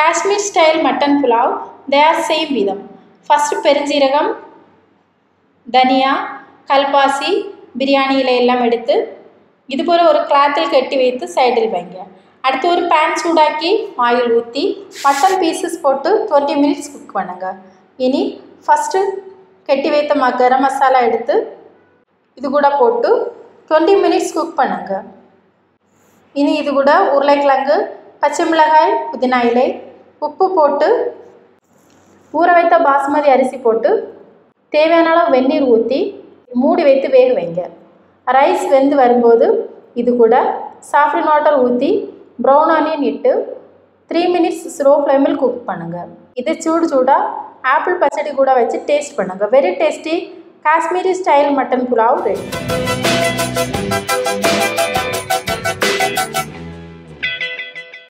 Kashmir style mutton pulao they are same விதம் first பெருஞ்சீரகம் தனியா கல்பாசி பிரியாணி இலை எல்லாம் எடுத்து இது போல் ஒரு கிளாத்தில் கட்டி வைத்து சைடில் வைங்க. அடுத்து ஒரு பேன் சூடாக்கி ஆயில் ஊற்றி மட்டன் பீசஸ் போட்டு டுவெண்ட்டி மினிட்ஸ் குக் பண்ணுங்க. இனி ஃபஸ்ட்டு கட்டி வைத்த ம கரம் மசாலா எடுத்து இது கூட போட்டு டுவெண்ட்டி மினிட்ஸ் குக் பண்ணுங்க. இனி இது கூட உருளைக்கிழங்கு பச்சை மிளகாய் புதினா இலை உப்பு போட்டு ஊற வைத்த பாஸ்மதி அரிசி போட்டு தேவையான அளவு வெந்நீர் ஊற்றி மூடி வைத்து வேக வைங்க. ரைஸ் வெந்து வரும்போது இது கூட சாஃப்ரின் வாட்டர் ஊற்றி ப்ரௌன் ஆனியன் இட்டு த்ரீ மினிட்ஸ் ஸ்லோ ஃப்ளேமில் குக் பண்ணுங்கள் இது சூடு சூடாக ஆப்பிள் பச்சடி கூட வச்சு டேஸ்ட் பண்ணுங்கள் very tasty Kashmiri style mutton pulao ready